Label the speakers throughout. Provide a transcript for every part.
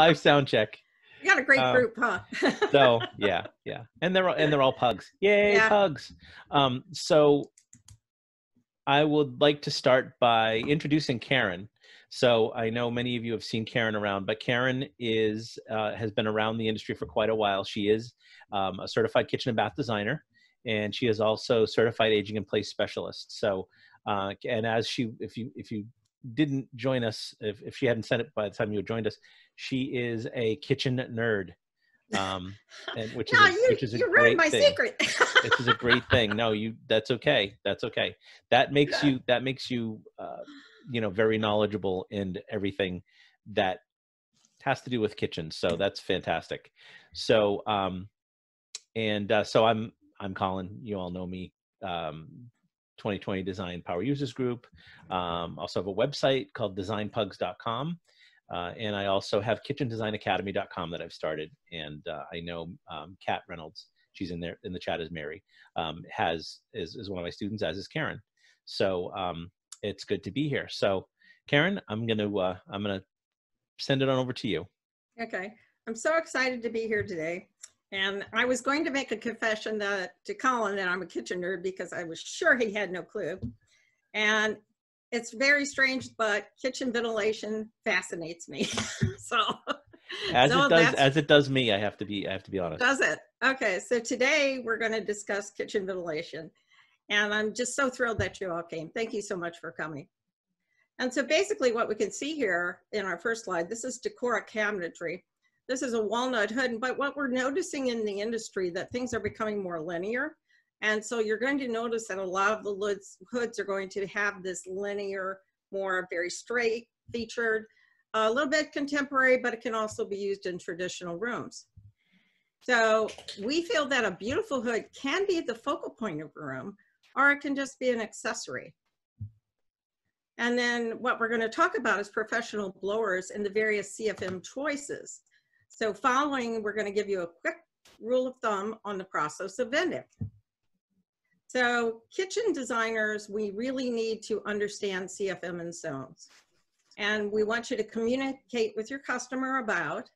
Speaker 1: live sound check.
Speaker 2: You got a great
Speaker 1: Uh,
Speaker 2: group, huh?
Speaker 1: So yeah, yeah, and they're all, and they're all pugs. Yay,
Speaker 2: Yeah.
Speaker 1: pugs! Um, so I would like to start by introducing Karen. So I know many of you have seen Karen around, but Karen is uh, has been around the industry for quite a while. She is um, a certified kitchen and bath designer, and she is also certified aging in place specialist. So, uh, and as she, if you if you didn't join us, if if she hadn't said it by the time you joined us, she is a kitchen nerd, um, and which is a,
Speaker 2: you,
Speaker 1: which is a
Speaker 2: you
Speaker 1: great
Speaker 2: ruined my
Speaker 1: thing.
Speaker 2: secret.
Speaker 1: this is a great thing. No you that's okay. That's okay. That makes you that makes you uh, you know very knowledgeable in everything that has to do with kitchens. So that's fantastic. So um and uh, so i'm i'm colin. You all know me. Um 2020 design power users group um also have a website called designpugs.com uh, and I also have kitchendesignacademy.com that I've started. And uh, I know um, Kat Reynolds, she's in there in the chat as Mary, um, has is, is one of my students, as is Karen. So um, it's good to be here. So Karen, I'm gonna uh, I'm gonna send it on over to you.
Speaker 2: okay. I'm so excited to be here today. And I was going to make a confession that, to Colin that I'm a kitchen nerd because I was sure he had no clue. And it's very strange, but kitchen ventilation fascinates me. so,
Speaker 1: As
Speaker 2: so
Speaker 1: it does as it does me, I have to be I have to be honest.
Speaker 2: Does it? Okay, so today we're going to discuss kitchen ventilation. And I'm just so thrilled that you all came. Thank you so much for coming. And so basically what we can see here in our first slide, this is Decora cabinetry. This is a walnut hood, but what we're noticing in the industry that things are becoming more linear. And so you're going to notice that a lot of the hoods, are going to have this linear, more very straight featured, a little bit contemporary, but it can also be used in traditional rooms. So we feel that a beautiful hood can be the focal point of a room, or it can just be an accessory. And then what we're going to talk about is professional blowers and the various CFM choices. So following, we're going to give you a quick rule of thumb on the process of vending. So kitchen designers, we really need to understand CFM and sones. And we want you to communicate with your customer about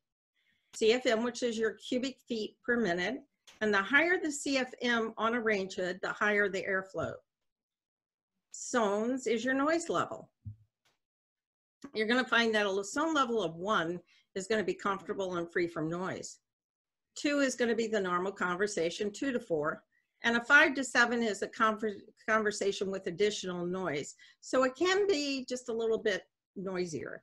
Speaker 2: CFM, which is your cubic feet per minute. And the higher the CFM on a range hood, the higher the airflow. Sones is your noise level. You're going to find that a sone level of one is going to be comfortable and free from noise. Two is going to be the normal conversation, two to four. And a five to seven is a conver- conversation with additional noise. So it can be just a little bit noisier.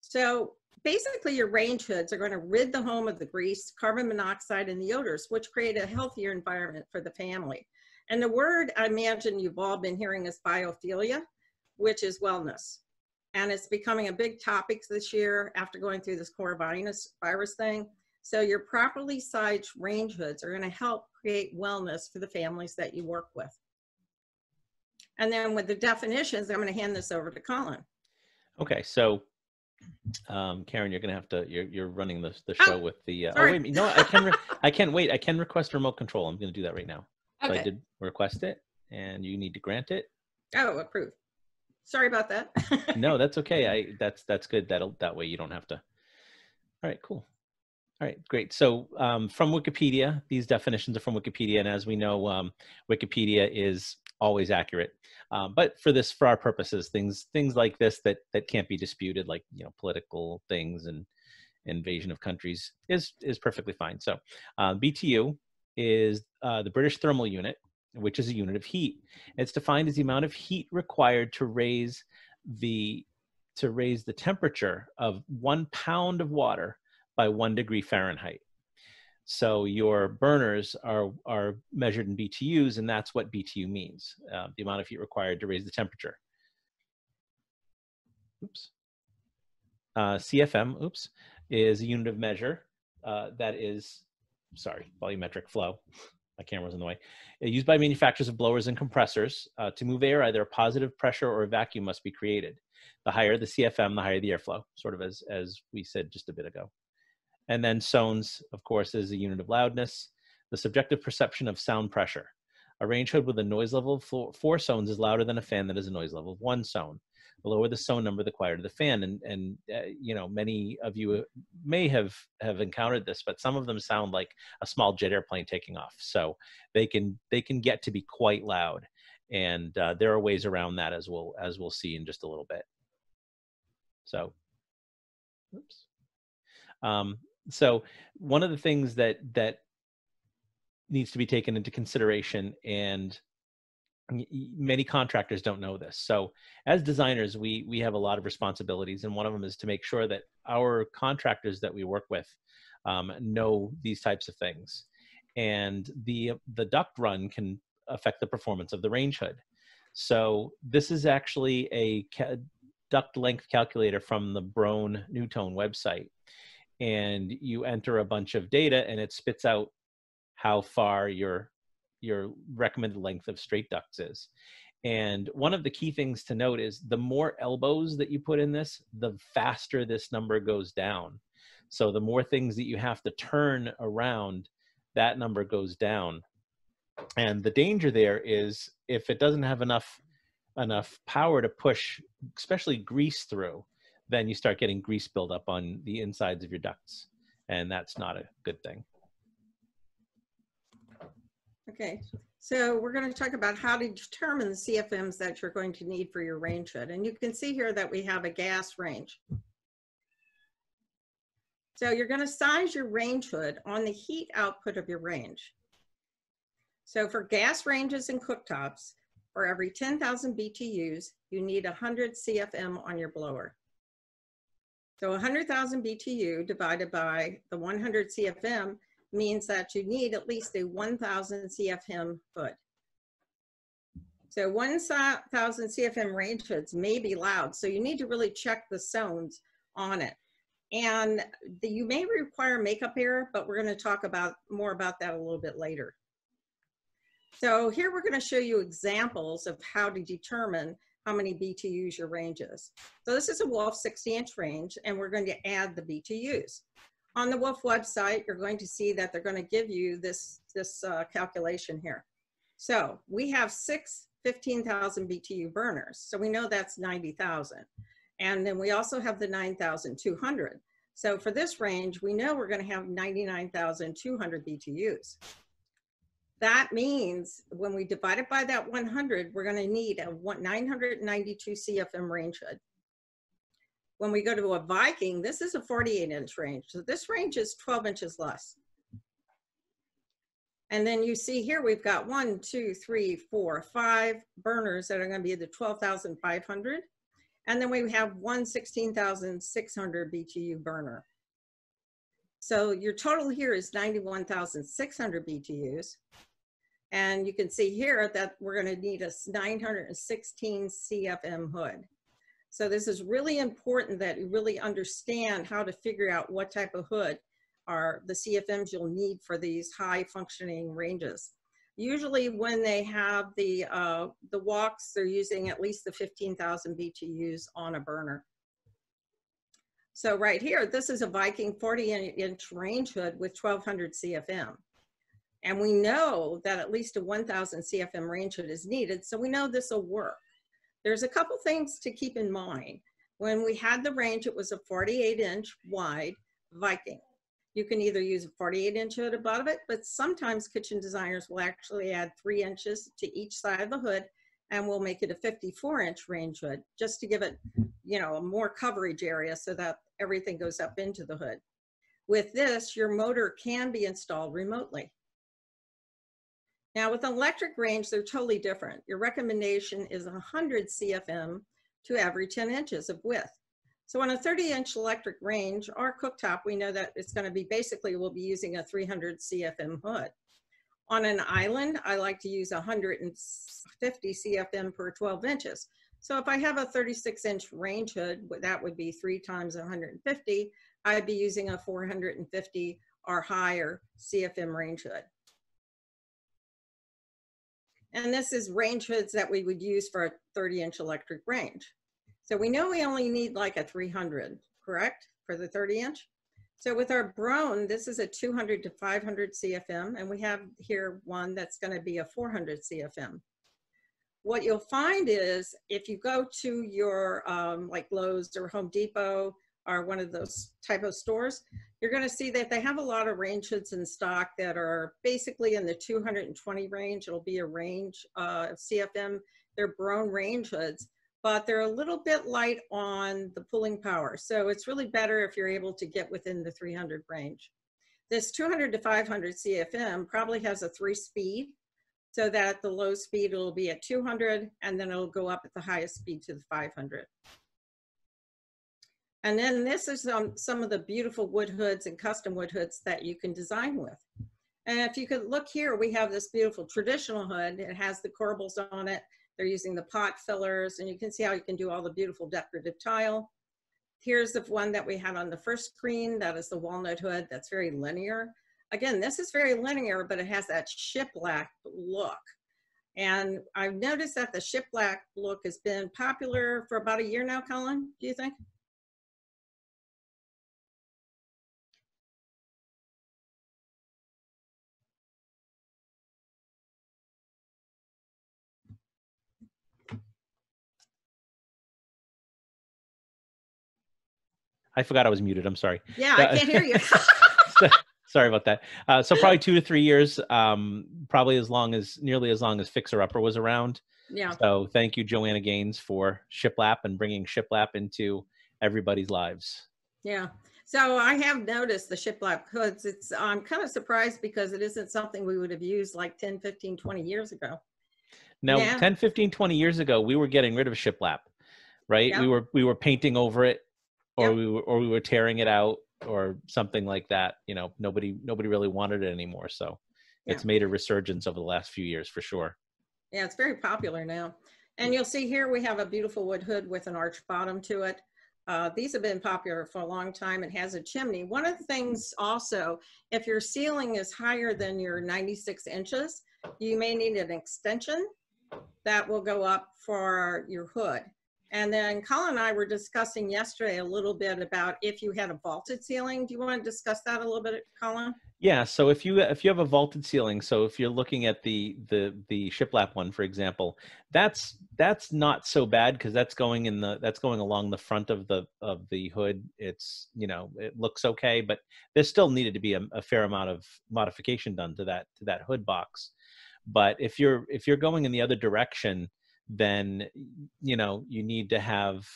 Speaker 2: So basically your range hoods are going to rid the home of the grease, carbon monoxide, and the odors, which create a healthier environment for the family. And the word I imagine you've all been hearing is biophilia, which is wellness. And it's becoming a big topic this year after going through this coronavirus virus thing. So your properly sized range hoods are going to help create wellness for the families that you work with. And then with the definitions, I'm going to hand this over to Colin.
Speaker 1: Okay, so um, Karen, you're gonna have to you're you're running the the
Speaker 2: Oh,
Speaker 1: show with the uh, oh wait you know what? I can I can wait I can request remote control. I'm gonna do that right now. So I did request it, and you need to grant it.
Speaker 2: Oh, approved. Sorry about that.
Speaker 1: No, that's okay. I that's that's good. That'll that way you don't have to. All right, cool. All right, great. So um, from Wikipedia, these definitions are from Wikipedia, and as we know, um, Wikipedia is always accurate. Um, but for this, for our purposes, things things like this that that can't be disputed, like you know political things and invasion of countries, is is perfectly fine. So uh, BTU is uh, the British Thermal Unit, which is a unit of heat. It's defined as the amount of heat required to raise the to raise the temperature of one pound of water by one degree Fahrenheit. So your burners are are measured in BTUs, and that's what BTU means: uh, the amount of heat required to raise the temperature. Oops. Uh, CFM, oops, is a unit of measure uh, that is, sorry, volumetric flow. My camera's in the way. Uh, used by manufacturers of blowers and compressors uh, to move air, either a positive pressure or a vacuum must be created. The higher the CFM, the higher the airflow, sort of as as we said just a bit ago. And then sones, of course, is a unit of loudness, the subjective perception of sound pressure. A range hood with a noise level of four, four sones is louder than a fan that has a noise level of one sone. The lower the sone number, the quieter the fan. And and uh, you know, many of you may have have encountered this, but some of them sound like a small jet airplane taking off. So they can they can get to be quite loud, and uh, there are ways around that as we'll as we'll see in just a little bit. So, oops. Um, so one of the things that that needs to be taken into consideration and many contractors don't know this. So as designers we we have a lot of responsibilities and one of them is to make sure that our contractors that we work with um, know these types of things. And the the duct run can affect the performance of the range hood. So this is actually a duct length calculator from the Broan NuTone website. And you enter a bunch of data and it spits out how far your your recommended length of straight ducts is. And one of the key things to note is the more elbows that you put in this, the faster this number goes down. So the more things that you have to turn around, that number goes down. And the danger there is if it doesn't have enough enough power to push, especially grease through, then you start getting grease buildup on the insides of your ducts. And that's not a good thing.
Speaker 2: Okay, so we're going to talk about how to determine the CFMs that you're going to need for your range hood. And you can see here that we have a gas range. So you're going to size your range hood on the heat output of your range. So for gas ranges and cooktops, for every 10,000 BTUs, you need 100 CFM on your blower. So 100,000 BTU divided by the 100 CFM means that you need at least a 1,000 CFM hood. So 1,000 CFM range hoods may be loud, so you need to really check the sones on it. And the, you may require makeup air, but we're gonna talk about more about that a little bit later. So here we're gonna show you examples of how to determine how many BTUs your range is. So this is a Wolf 60 inch range and we're going to add the BTUs. On the Wolf website, you're going to see that they're going to give you this, this uh, calculation here. So we have six 15,000 BTU burners. So we know that's 90,000. And then we also have the 9,200. So for this range, we know we're going to have 99,200 BTUs. That means when we divide it by that 100, we're going to need a 992 CFM range hood. When we go to a Viking, this is a 48 inch range. So this range is 12 inches less. And then you see here, we've got one, two, three, four, five burners that are gonna be the 12,500. And then we have one 16,600 BTU burner. So your total here is 91,600 BTUs. And you can see here that we're gonna need a 916 CFM hood. So this is really important that you really understand how to figure out what type of hood are the CFMs you'll need for these high functioning ranges. Usually when they have the, uh, the woks, they're using at least the 15,000 BTUs on a burner. So right here, this is a Viking 40 inch range hood with 1200 CFM. And we know that at least a 1000 CFM range hood is needed. So we know this will work. There's a couple things to keep in mind. When we had the range, it was a 48 inch wide Viking. You can either use a 48 inch hood above it, but sometimes kitchen designers will actually add three inches to each side of the hood and we'll make it a 54 inch range hood just to give it, you know, a more coverage area so that everything goes up into the hood. With this, your motor can be installed remotely. Now with electric range, they're totally different. Your recommendation is 100 CFM to every 10 inches of width. So on a 30 inch electric range or cooktop, we know that it's gonna be basically, we'll be using a 300 CFM hood. On an island, I like to use 150 CFM per 12 inches. So if I have a 36 inch range hood, that would be three times 150, I'd be using a 450 or higher CFM range hood. And this is range hoods that we would use for a 30 inch electric range. So we know we only need like a 300, correct? For the 30 inch. So with our Broan, this is a 200 to 500 CFM, and we have here one that's gonna be a 400 CFM. what you'll find is if you go to your um, like Lowe's or Home Depot or one of those type of stores, you're going to see that they have a lot of range hoods in stock that are basically in the 220 range. It'll be a range uh, of CFM. They're Broan range hoods, but they're a little bit light on the pulling power. So it's really better if you're able to get within the 300 range. This 200 to 500 CFM probably has a three speed so that the low speed will be at 200 and then it'll go up at the highest speed to the 500. And then this is um, some of the beautiful wood hoods and custom wood hoods that you can design with. And if you could look here, we have this beautiful traditional hood. It has the corbels on it. They're using the pot fillers and you can see how you can do all the beautiful decorative tile. Here's the one that we had on the first screen. That is the walnut hood. That's very linear. Again, this is very linear, but it has that shiplap look. And I've noticed that the shiplap look has been popular for about a year now, Colin, do you think?
Speaker 1: I forgot I was muted. I'm sorry.
Speaker 2: Yeah, I can't hear you.
Speaker 1: sorry about that. Uh, so probably two to three years, um, probably as long as nearly as long as Fixer Upper was around.
Speaker 2: Yeah.
Speaker 1: So thank you, Joanna Gaines, for Shiplap and bringing Shiplap into everybody's lives.
Speaker 2: Yeah. So I have noticed the shiplap hoods. It's I'm kind of surprised because it isn't something we would have used like 10, 15, 20 years ago.
Speaker 1: Now,
Speaker 2: Yeah.
Speaker 1: 10, 15, 20 years ago, we were getting rid of shiplap, right?
Speaker 2: Yeah.
Speaker 1: We were we were painting over it, or
Speaker 2: Yep.
Speaker 1: we were or we were tearing it out, or something like that. You know, nobody nobody really wanted it anymore. So it's made a resurgence over the last few years for sure.
Speaker 2: Yeah, it's very popular now. And you'll see here we have a beautiful wood hood with an arch bottom to it. Uh, these have been popular for a long time. It has a chimney. One of the things also, if your ceiling is higher than your 96 inches, you may need an extension that will go up for your hood. And then Colin and I were discussing yesterday a little bit about if you had a vaulted ceiling. Do you want to discuss that a little bit, Colin?
Speaker 1: Yeah. So if you if you have a vaulted ceiling, so if you're looking at the the the shiplap one, for example, that's that's not so bad because that's going in the that's going along the front of the of the hood. It's you know it looks okay, but there still needed to be a, a fair amount of modification done to that to that hood box. But if you're if you're going in the other direction, then you know you need to have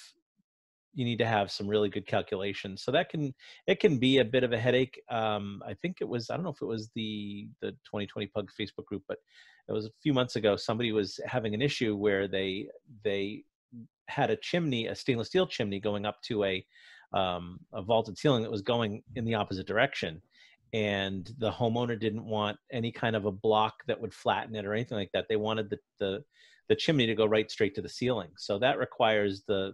Speaker 1: you need to have some really good calculations. So that can it can be a bit of a headache. Um, i think it was i don't know if it was the the 2020 pug facebook group but it was a few months ago somebody was having an issue where they they had a chimney a stainless steel chimney going up to a um, a vaulted ceiling that was going in the opposite direction. And the homeowner didn't want any kind of a block that would flatten it or anything like that. They wanted the the the chimney to go right straight to the ceiling so that requires the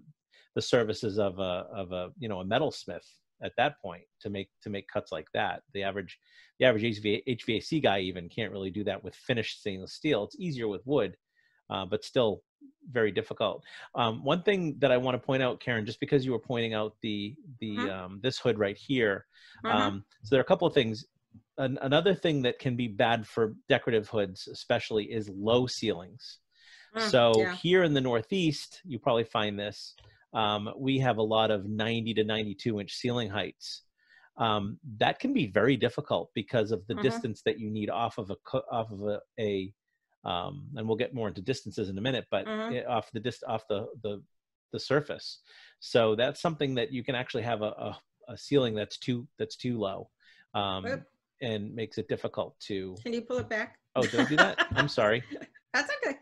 Speaker 1: the services of a of a you know a metalsmith at that point to make to make cuts like that. The average the average HVA, HVAC guy even can't really do that with finished stainless steel. It's easier with wood, uh, but still very difficult. Um, one thing that I want to point out, Karen, just because you were pointing out the the
Speaker 2: Mhm.
Speaker 1: um, this hood right here,
Speaker 2: Mhm.
Speaker 1: um, so there are a couple of things. An, another thing that can be bad for decorative hoods, especially, is low ceilings.
Speaker 2: Mm,
Speaker 1: So
Speaker 2: yeah.
Speaker 1: here in the Northeast, you probably find this. Um, we have a lot of 90 to 92 inch ceiling heights. Um, that can be very difficult because of the
Speaker 2: Mhm.
Speaker 1: distance that you need off of a off of a, a um, and we'll get more into distances in a minute, but
Speaker 2: Mhm.
Speaker 1: it- off the dist off the the the surface. So that's something that you can actually have a, a, a ceiling that's too that's too low, um,
Speaker 2: Oop.
Speaker 1: and makes it difficult to.
Speaker 2: Can you pull it back?
Speaker 1: Oh, don't do that? I'm sorry.
Speaker 2: That's okay.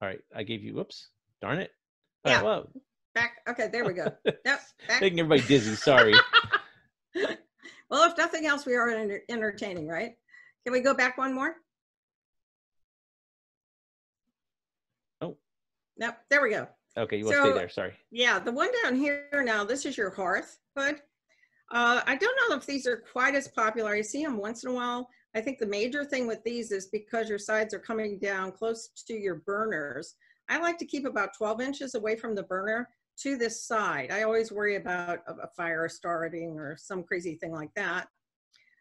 Speaker 1: All right, I gave you. Whoops, darn it. All
Speaker 2: Yeah.
Speaker 1: right, well,
Speaker 2: Back. Okay, there we go. Yep. Back.
Speaker 1: making everybody dizzy. Sorry.
Speaker 2: Well, if nothing else, we are enter- entertaining, right? Can we go back one more?
Speaker 1: Oh.
Speaker 2: Nope, there we go.
Speaker 1: Okay, you want to stay there. Sorry.
Speaker 2: Yeah, the one down here now, this is your hearth hood. Uh, I don't know if these are quite as popular. I see them once in a while. I think the major thing with these is because your sides are coming down close to your burners. I like to keep about 12 inches away from the burner to this side. I always worry about a, fire starting or some crazy thing like that.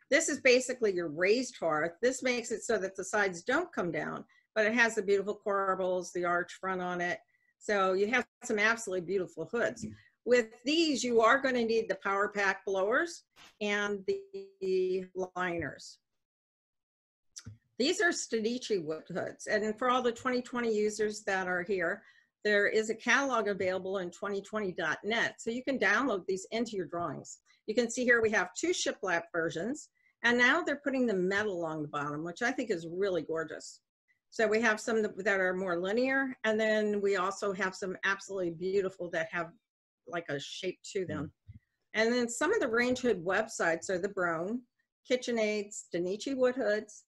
Speaker 2: This is basically your raised hearth. This makes it so that the sides don't come down, but it has the beautiful corbels, the arch front on it. So you have some absolutely beautiful hoods. With these, you are going to need the power pack blowers and the liners. These are Stanisci wood hoods. And for all the 2020 users that are here, there is a catalog available in 2020.net. So you can download these into your drawings. You can see here we have two shiplap versions. And now they're putting the metal along the bottom, which I think is really gorgeous. So we have some that are more linear. And then we also have some absolutely beautiful that have like a shape to them. And then some of the range hood websites are the Broan, KitchenAid, Stanisci Wood Hoods,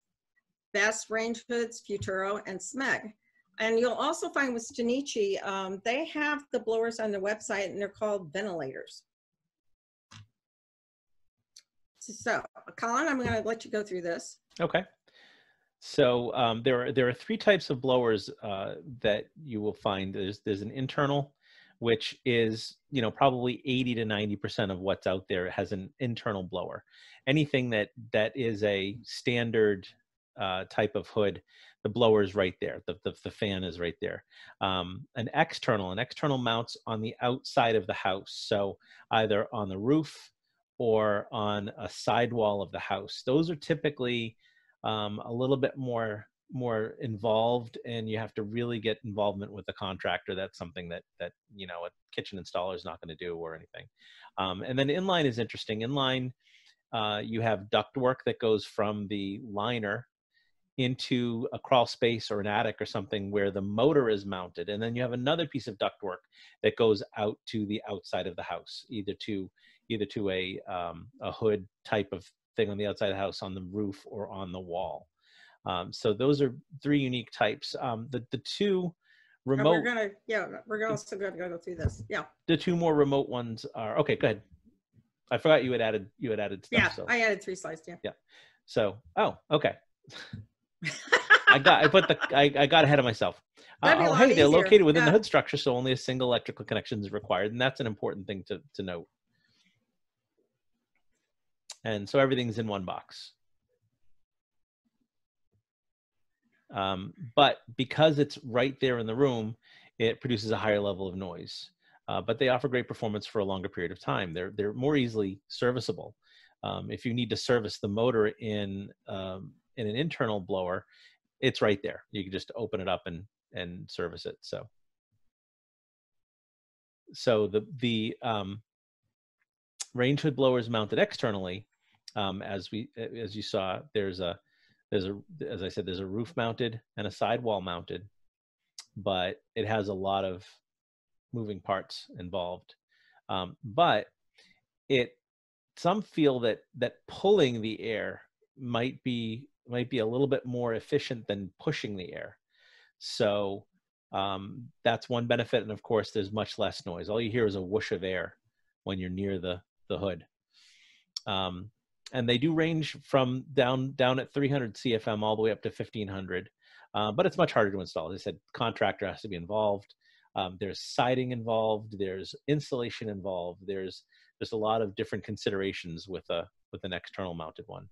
Speaker 2: Best Range Hoods, Futuro, and Smeg. And you'll also find with Stanisci, um, they have the blowers on their website and they're called ventilators. So, Colin, I'm going to let you go through this.
Speaker 1: Okay. So um, there are there are three types of blowers uh, that you will find. There's there's an internal, which is you know probably 80 to 90 percent of what's out there has an internal blower. Anything that that is a standard uh, type of hood, the blower is right there. The, the, the fan is right there. Um, an external, an external mounts on the outside of the house. So either on the roof or on a sidewall of the house. Those are typically um, a little bit more more involved and you have to really get involvement with the contractor that's something that that you know a kitchen installer is not going to do or anything. Um, and then inline is interesting. Inline uh, you have duct work that goes from the liner into a crawl space or an attic or something where the motor is mounted and then you have another piece of duct work that goes out to the outside of the house either to either to a um, a hood type of thing on the outside of the house on the roof or on the wall um, so those are three unique types um, the the two remote
Speaker 2: we're gonna yeah we're also gonna go through this yeah
Speaker 1: the two more remote ones are okay go ahead i forgot you had added you had added stuff
Speaker 2: yeah
Speaker 1: so.
Speaker 2: i added three slides yeah
Speaker 1: yeah so oh okay I got I put the I, I got ahead of myself. Uh, oh, hey, they're located within yeah. the hood structure, so only a single electrical connection is required, and that's an important thing to to note. And so everything's in one box. Um, but because it's right there in the room, it produces a higher level of noise. Uh, but they offer great performance for a longer period of time. They're they're more easily serviceable. Um, if you need to service the motor in um, in an internal blower, it's right there. You can just open it up and and service it. So so the the um, range hood blowers mounted externally, um, as we as you saw, there's a there's a as I said, there's a roof mounted and a sidewall mounted, but it has a lot of moving parts involved. Um, but it some feel that that pulling the air might be might be a little bit more efficient than pushing the air. So um, that's one benefit. And of course, there's much less noise. All you hear is a whoosh of air when you're near the, the hood. Um, and they do range from down down at 300 CFM all the way up to 1500. Uh, but it's much harder to install. As I said, contractor has to be involved. Um, there's siding involved. There's insulation involved. There's there's a lot of different considerations with a with an external mounted one.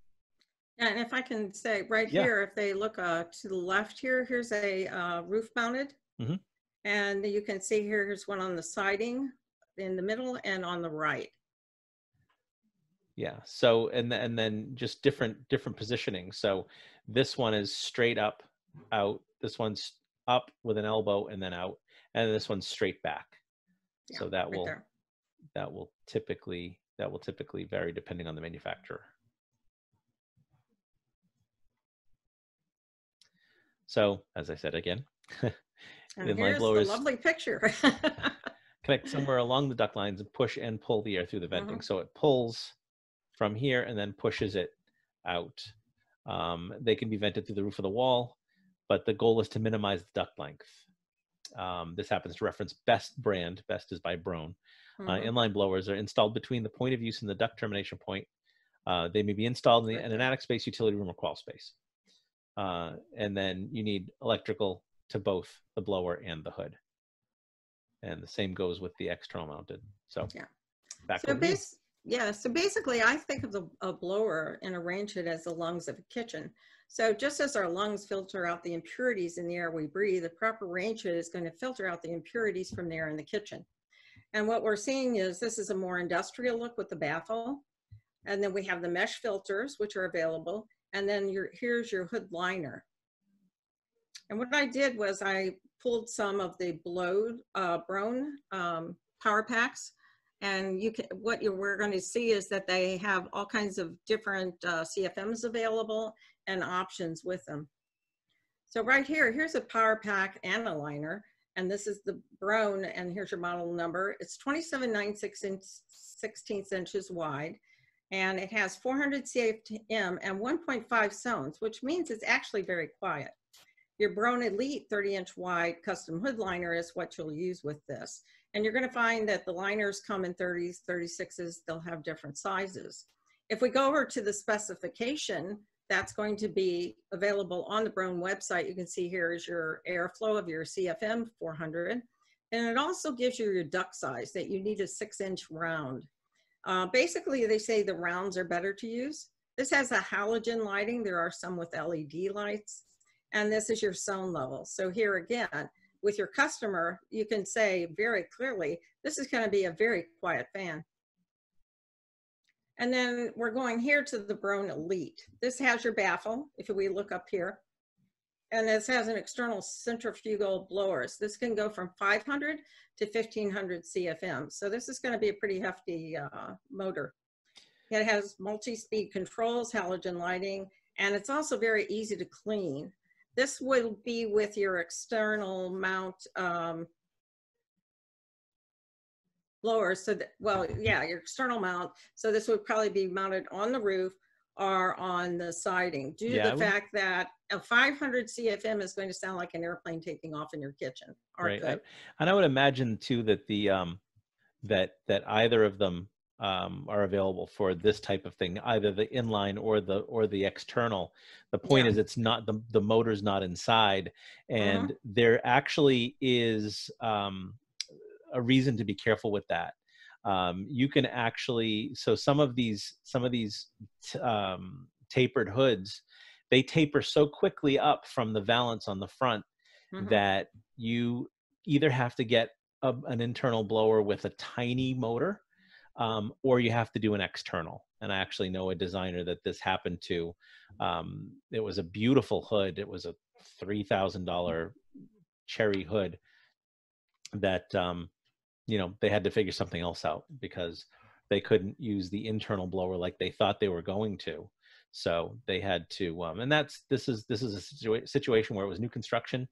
Speaker 2: Yeah, and if I can say right
Speaker 1: Yeah.
Speaker 2: here, if they look uh, to the left here, here's a uh, roof mounted.
Speaker 1: Mhm.
Speaker 2: And you can see here, here's one on the siding in the middle and on the right.
Speaker 1: Yeah. So and and then just different different positioning. So this one is straight up, out. This one's up with an elbow and then out, and this one's straight back.
Speaker 2: Yeah,
Speaker 1: so that
Speaker 2: right
Speaker 1: will
Speaker 2: there.
Speaker 1: that will typically that will typically vary depending on the manufacturer. So as I said again,
Speaker 2: And here's the
Speaker 1: blowers
Speaker 2: lovely picture.
Speaker 1: connect somewhere along the duct lines and push and pull the air through the venting. Mm-hmm. So it pulls from here and then pushes it out. Um, they can be vented through the roof of the wall, but the goal is to minimize the duct length. Um, this happens to reference Best brand. Best is by Broan. Uh,
Speaker 2: Mhm.
Speaker 1: inline blowers are installed between the point of use and the duct termination point. Uh, they may be installed in, the, in an attic space, utility room, or crawl space. Uh, and then you need electrical to both the blower and the hood. And the same goes with the external mounted. So,
Speaker 2: Yeah.
Speaker 1: back
Speaker 2: So
Speaker 1: over to you.
Speaker 2: base, yeah, so basically I think of the, a blower and arrange it as the lungs of a kitchen. So just as our lungs filter out the impurities in the air we breathe, the proper range is going to filter out the impurities from the air in the kitchen. And what we're seeing is this is a more industrial look with the baffle. And then we have the mesh filters, which are available. And then your, here's your hood liner. And what I did was I pulled some of the blowed uh, Broan um, power packs. And you can, what you, we're going to see is that they have all kinds of different uh, CFMs available and options with them. So right here, here's a power pack and a liner. And this is the Broan, and here's your model number. It's 27 9 6 inch, 16 inches wide, and it has 400 CFM and 1.5 sones, which means it's actually very quiet. Your Broan Elite 30 inch wide custom hood liner is what you'll use with this. And you're gonna find that the liners come in 30s, 36s, they'll have different sizes. If we go over to the specification, that's going to be available on the Broan website. You can see here is your airflow of your CFM 400. And it also gives you your duct size that you need a six inch round. Uh, basically, they say the rounds are better to use. This has a halogen lighting. There are some with LED lights. And this is your sone level. So here again, with your customer, you can say very clearly, this is gonna be a very quiet fan. And then we're going here to the Broan Elite. This has your baffle, if we look up here. And this has an external centrifugal blowers. This can go from 500 to 1500 CFM. So this is gonna be a pretty hefty uh, motor. It has multi-speed controls, halogen lighting, and it's also very easy to clean. This will be with your external mount um, blower. So that, well, yeah, your external mount. So this would probably be mounted on the roof or on the siding due
Speaker 1: Yeah,
Speaker 2: to the
Speaker 1: would-
Speaker 2: fact that a 500 CFM is going to sound like an airplane taking off in your kitchen.
Speaker 1: Right. I- And I would imagine too that the um, that that either of them um, are available for this type of thing, either the inline or the or the external. The point
Speaker 2: Yeah.
Speaker 1: is, it's not the the motor's not inside, and there actually is um, a reason to be careful with that. Um, you can actually so some of these some of these t- um, tapered hoods, they taper so quickly up from the valance on the front
Speaker 2: Mhm.
Speaker 1: that you either have to get a, an internal blower with a tiny motor um, or you have to do an external and i actually know a designer that this happened to um, it was a beautiful hood it was a $3000 cherry hood that um, you know they had to figure something else out because they couldn't use the internal blower like they thought they were going to. So they had to um, and that's this is this is a situa- situation where it was new construction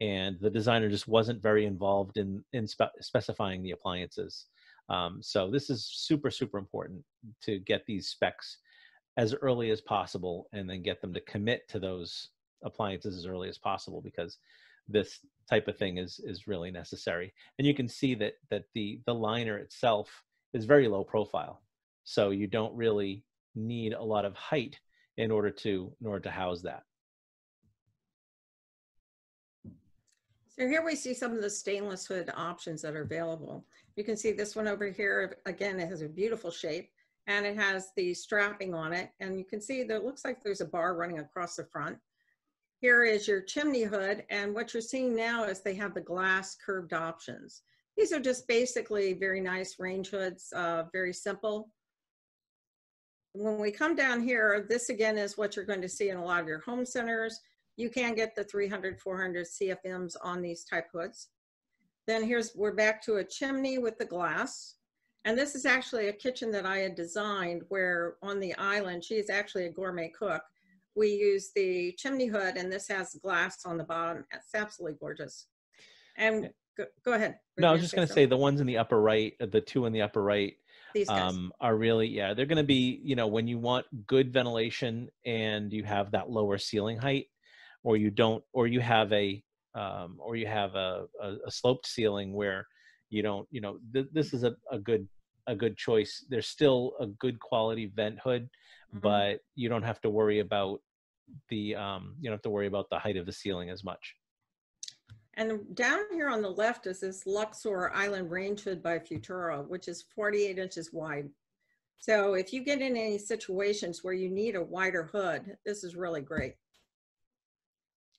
Speaker 1: and the designer just wasn't very involved in in spe- specifying the appliances um, so this is super super important to get these specs as early as possible and then get them to commit to those appliances as early as possible because this type of thing is is really necessary. And you can see that that the the liner itself is very low profile. So you don't really need a lot of height in order to in order to house that.
Speaker 2: So here we see some of the stainless hood options that are available. You can see this one over here, again, it has a beautiful shape and it has the strapping on it. And you can see there looks like there's a bar running across the front. Here is your chimney hood. And what you're seeing now is they have the glass curved options. These are just basically very nice range hoods, uh, very simple. When we come down here, this again is what you're going to see in a lot of your home centers. You can get the 300, 400 CFMs on these type hoods. Then here's, we're back to a chimney with the glass. And this is actually a kitchen that I had designed where on the island, she is actually a gourmet cook. We use the chimney hood and this has glass on the bottom. It's absolutely gorgeous. And go, go ahead.
Speaker 1: no i was just going to say the ones in the upper right uh, the two in the upper right
Speaker 2: These guys.
Speaker 1: um, are really yeah they're going to be you know when you want good ventilation and you have that lower ceiling height or you don't or you have a um, or you have a, a, a sloped ceiling where you don't you know th- this is a, a good a good choice there's still a good quality vent hood
Speaker 2: Mhm.
Speaker 1: but you don't have to worry about the um, you don't have to worry about the height of the ceiling as much
Speaker 2: And down here on the left is this Luxor Island Range Hood by Futura, which is 48 inches wide. So if you get in any situations where you need a wider hood, this is really great.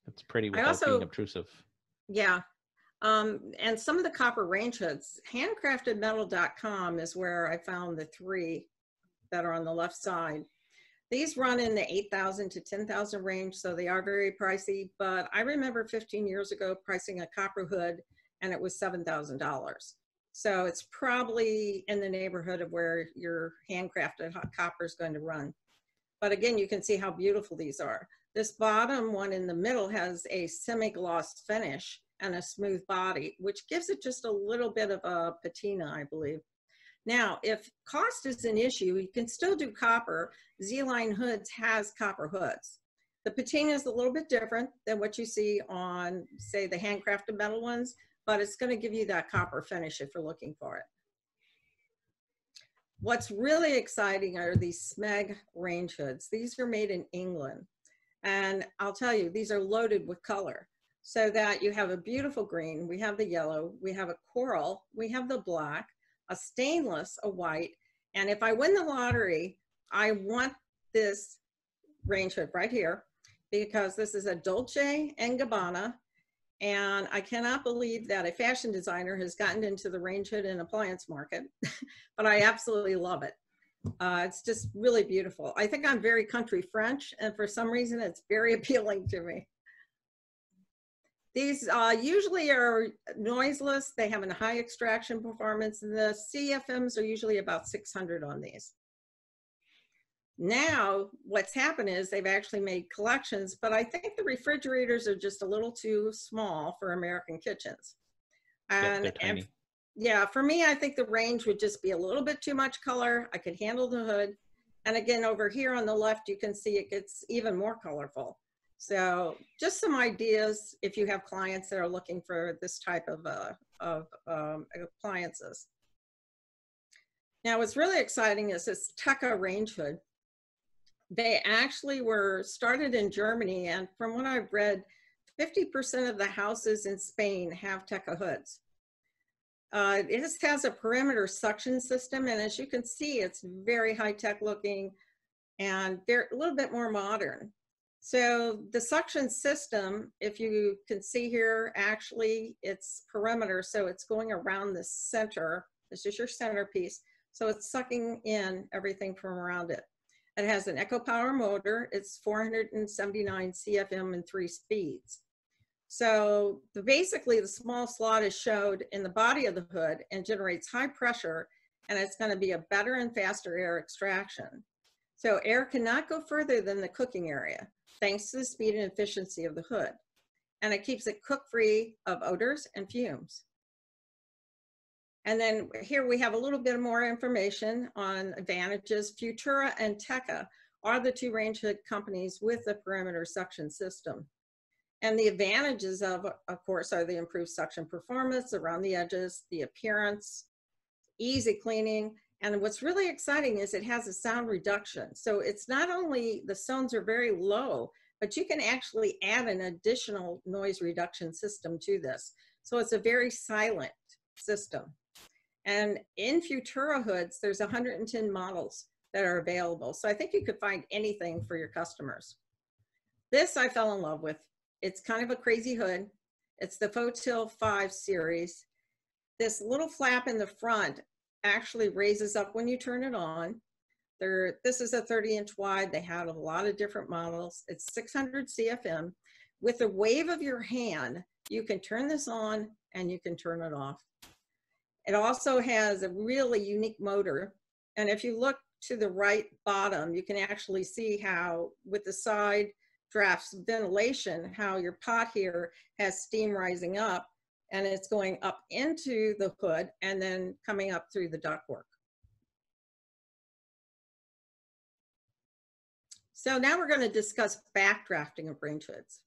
Speaker 1: It's pretty without
Speaker 2: also-
Speaker 1: being obtrusive.
Speaker 2: Yeah. Um, and some of the copper range hoods, handcraftedmetal.com is where I found the three that are on the left side. These run in the 8,000 to 10,000 range, so they are very pricey. But I remember 15 years ago pricing a copper hood and it was $7,000. So it's probably in the neighborhood of where your handcrafted hot copper is going to run. But again, you can see how beautiful these are. This bottom one in the middle has a semi-gloss finish and a smooth body, which gives it just a little bit of a patina, I believe. Now, if cost is an issue, you can still do copper. Z-Line Hoods has copper hoods. The patina is a little bit different than what you see on, say, the handcrafted metal ones, but it's going to give you that copper finish if you're looking for it. What's really exciting are these Smeg range hoods. These are made in England. And I'll tell you, these are loaded with color so that you have a beautiful green. We have the yellow, we have a coral, we have the black, a stainless, a white. And if I win the lottery, I want this range hood right here because this is a Dolce and Gabbana. And I cannot believe that a fashion designer has gotten into the range hood and appliance market, but I absolutely love it. Uh, it's just really beautiful. I think I'm very country French, and for some reason, it's very appealing to me. These uh, usually are noiseless. They have a high extraction performance. And The CFMs are usually about 600 on these. Now, what's happened is they've actually made collections, but I think the refrigerators are just a little too small for American kitchens. And,
Speaker 1: they're
Speaker 2: and
Speaker 1: tiny.
Speaker 2: Yeah, for me, I think the range would just be a little bit too much color. I could handle the hood. And again, over here on the left, you can see it gets even more colorful. So just some ideas if you have clients that are looking for this type of, uh, of um, appliances. Now, what's really exciting is this Teka range hood. They actually were started in Germany, and from what I've read, 50% of the houses in Spain have Teka hoods. Uh, it just has a perimeter suction system, and as you can see, it's very high-tech looking and they're a little bit more modern. So the suction system, if you can see here, actually it's perimeter, so it's going around the center. This is your centerpiece. So it's sucking in everything from around it. It has an Echo Power motor. It's 479 CFM and three speeds. So the, basically the small slot is showed in the body of the hood and generates high pressure and it's gonna be a better and faster air extraction. So air cannot go further than the cooking area thanks to the speed and efficiency of the hood. And it keeps it cook free of odors and fumes. And then here we have a little bit more information on advantages. Futura and Teka are the two range hood companies with the perimeter suction system. And the advantages of, of course, are the improved suction performance around the edges, the appearance, easy cleaning, and what's really exciting is it has a sound reduction. So it's not only the sounds are very low, but you can actually add an additional noise reduction system to this. So it's a very silent system. And in Futura hoods, there's 110 models that are available. So I think you could find anything for your customers. This I fell in love with. It's kind of a crazy hood. It's the Fotile 5 series. This little flap in the front actually raises up when you turn it on. There, this is a 30 inch wide. They have a lot of different models. It's 600 CFM. With a wave of your hand, you can turn this on and you can turn it off. It also has a really unique motor. And if you look to the right bottom, you can actually see how with the side drafts ventilation, how your pot here has steam rising up and it's going up into the hood and then coming up through the ductwork. So now we're going to discuss backdrafting of range hoods.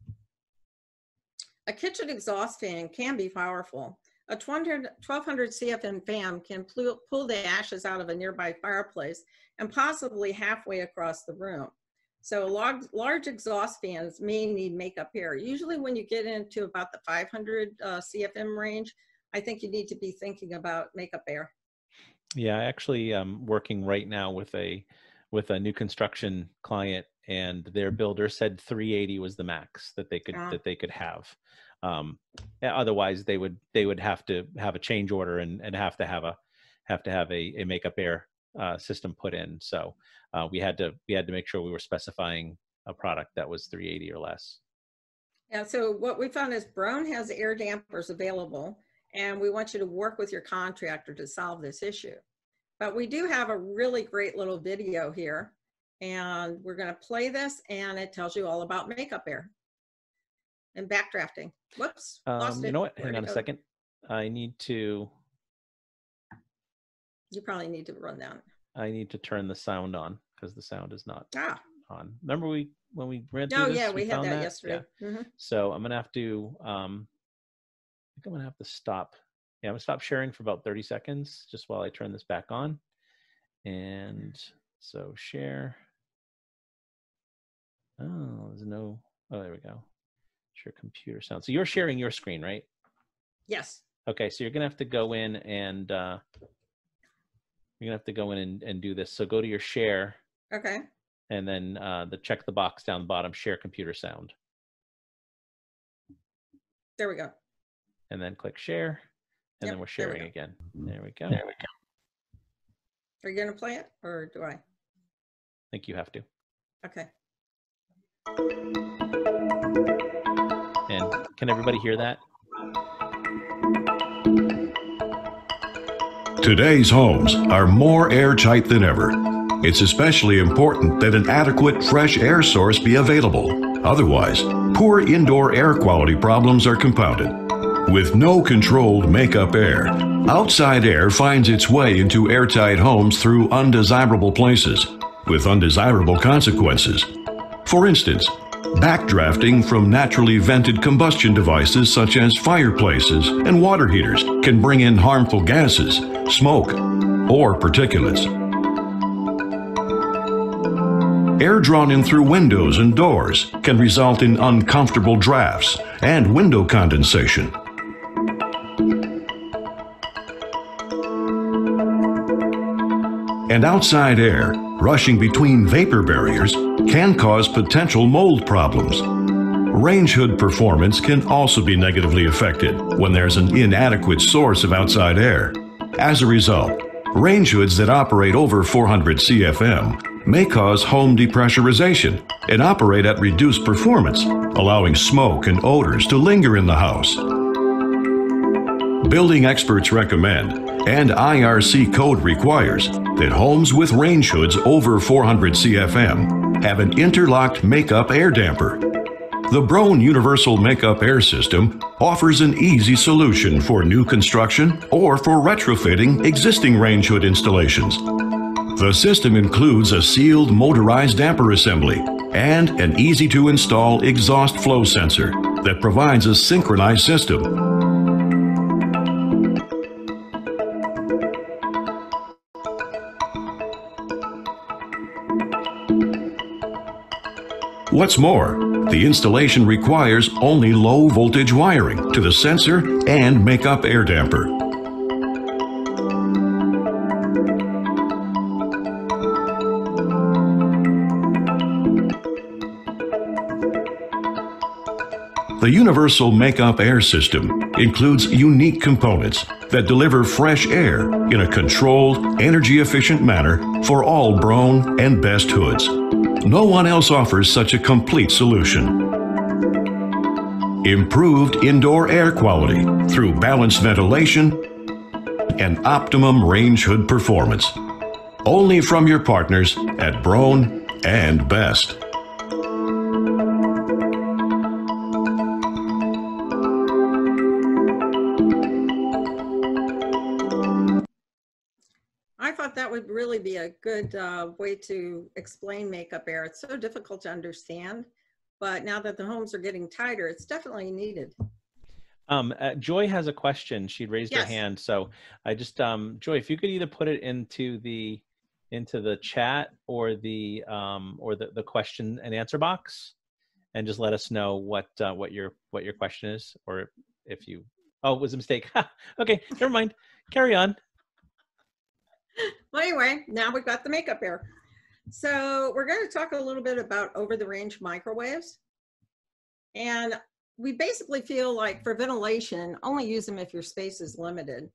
Speaker 2: A kitchen exhaust fan can be powerful. A 1200 CFM fan can pull the ashes out of a nearby fireplace and possibly halfway across the room. So large, large exhaust fans may need makeup air. Usually when you get into about the 500 uh, CFM range, I think you need to be thinking about makeup air.
Speaker 1: Yeah, I actually, um, working right now with a with a new construction client, and their builder said 380 was the max that they could
Speaker 2: Ah.
Speaker 1: that they could have. Um, otherwise, they would they would have to have a change order and and have to have a have to have a, a makeup air uh, system put in. So uh, we had to we had to make sure we were specifying a product that was 380 or less.
Speaker 2: Yeah, so what we found is Broan has air dampers available, and we want you to work with your contractor to solve this issue. But we do have a really great little video here, and we're gonna play this, and it tells you all about makeup air and backdrafting. Whoops, lost
Speaker 1: Um, you know what? Hang on a second. I need to
Speaker 2: You probably need to run down.
Speaker 1: I need to turn the sound on because the sound is not
Speaker 2: Ah,
Speaker 1: on. Remember we when we ran through
Speaker 2: no,
Speaker 1: this,
Speaker 2: yeah, we had
Speaker 1: found
Speaker 2: that
Speaker 1: Yeah.
Speaker 2: yesterday. Mhm.
Speaker 1: So I'm gonna have to. Um, I think I'm gonna have to stop. Yeah, I'm gonna stop sharing for about 30 seconds just while I turn this back on. And so share. Oh, there's no. Oh, there we go. Share computer sound. So you're sharing your screen, right?
Speaker 2: Yes,
Speaker 1: Okay, so you're gonna have to go in and uh, you're gonna have to go in and, and do this. So go to your share
Speaker 2: okay.
Speaker 1: and then uh, the check the box down the bottom, share computer sound,
Speaker 2: There we go.
Speaker 1: and then click share, and
Speaker 2: Yep,
Speaker 1: then we're
Speaker 2: there we
Speaker 1: sharing
Speaker 2: go.
Speaker 1: again. There we go.
Speaker 3: There we go.
Speaker 2: Are you gonna play it, or do I?
Speaker 1: I think you have to.
Speaker 2: Okay.
Speaker 1: And can everybody hear that?
Speaker 4: Today's homes are more airtight than ever. It's especially important that an adequate fresh air source be available. Otherwise, poor indoor air quality problems are compounded. With no controlled makeup air, outside air finds its way into airtight homes through undesirable places, with undesirable consequences. For instance, backdrafting from naturally vented combustion devices such as fireplaces and water heaters can bring in harmful gases, smoke, or particulates. Air drawn in through windows and doors can result in uncomfortable drafts and window condensation. And outside air, rushing between vapor barriers, can cause potential mold problems. Range hood performance can also be negatively affected when there's an inadequate source of outside air. As a result, range hoods that operate over 400 CFM may cause home depressurization and operate at reduced performance, allowing smoke and odors to linger in the house. Building experts recommend, and IRC code requires, that homes with range hoods over 400 CFM have an interlocked makeup air damper. The Broan Universal Makeup Air System offers an easy solution for new construction or for retrofitting existing range hood installations. The system includes a sealed motorized damper assembly and an easy to install exhaust flow sensor that provides a synchronized system. What's more, the installation requires only low voltage wiring to the sensor and makeup air damper. The Universal Makeup Air System includes unique components that deliver fresh air in a controlled, energy efficient manner for all Broan and Best hoods. No one else offers such a complete solution. Improved indoor air quality through balanced ventilation and optimum range hood performance. Only from your partners at Broan and Best.
Speaker 2: Good uh, way to explain makeup air. It's so difficult to understand, but now that the homes are getting tighter, it's definitely needed.
Speaker 1: Um, uh, Joy has a question. She raised her hand, so I just um, Joy, if you could either put it into the into the chat or the um, or the, the question and answer box, and just let us know what uh, what your what your question is, or if you oh it was a mistake. okay, never mind. Carry on.
Speaker 2: Well, anyway, now we've got the makeup air. So we're going to talk a little bit about over-the-range microwaves. And we basically feel like for ventilation, only use them if your space is limited.